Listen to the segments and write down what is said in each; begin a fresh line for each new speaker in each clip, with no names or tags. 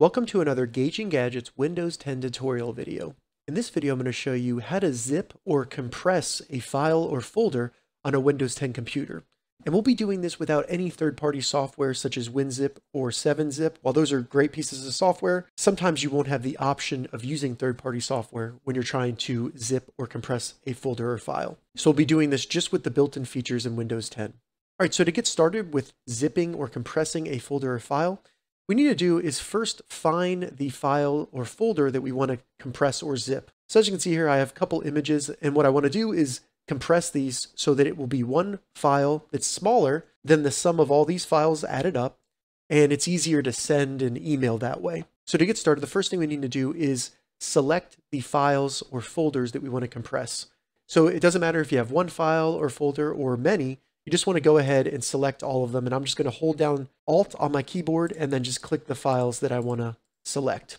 Welcome to another Gauging Gadgets Windows 10 tutorial video. In this video, I'm going to show you how to zip or compress a file or folder on a Windows 10 computer. And we'll be doing this without any third-party software such as WinZip or 7-Zip. While those are great pieces of software, sometimes you won't have the option of using third-party software when you're trying to zip or compress a folder or file. So we'll be doing this just with the built-in features in Windows 10. All right, so to get started with zipping or compressing a folder or file, we need to do is first find the file or folder that we want to compress or zip. So as you can see here, I have a couple images, and what I want to do is compress these so that it will be one file that's smaller than the sum of all these files added up, and it's easier to send an email that way. So to get started, the first thing we need to do is select the files or folders that we want to compress. So it doesn't matter if you have one file or folder or many, you just want to go ahead and select all of them. And I'm just going to hold down Alt on my keyboard and then just click the files that I want to select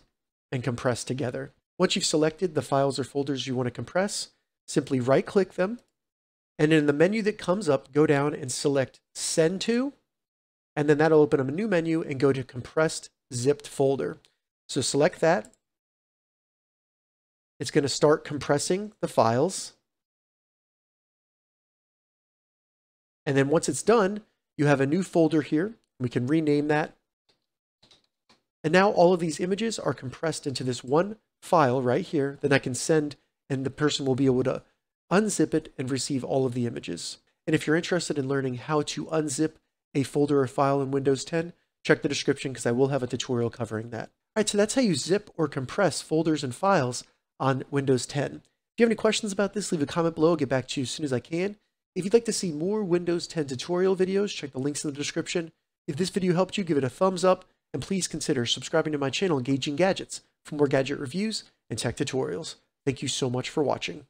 and compress together. Once you've selected the files or folders you want to compress, simply right click them. And in the menu that comes up, go down and select Send to, and then that'll open up a new menu and go to Compressed Zipped Folder. So select that. It's going to start compressing the files. And then once it's done, you have a new folder here. We can rename that. And now all of these images are compressed into this one file right here that I can send and the person will be able to unzip it and receive all of the images. And if you're interested in learning how to unzip a folder or file in Windows 10, check the description because I will have a tutorial covering that. All right, so that's how you zip or compress folders and files on Windows 10. If you have any questions about this, leave a comment below. I'll get back to you as soon as I can. If you'd like to see more Windows 10 tutorial videos, check the links in the description. If this video helped you, give it a thumbs up, and please consider subscribing to my channel, Gauging Gadgets, for more gadget reviews and tech tutorials. Thank you so much for watching.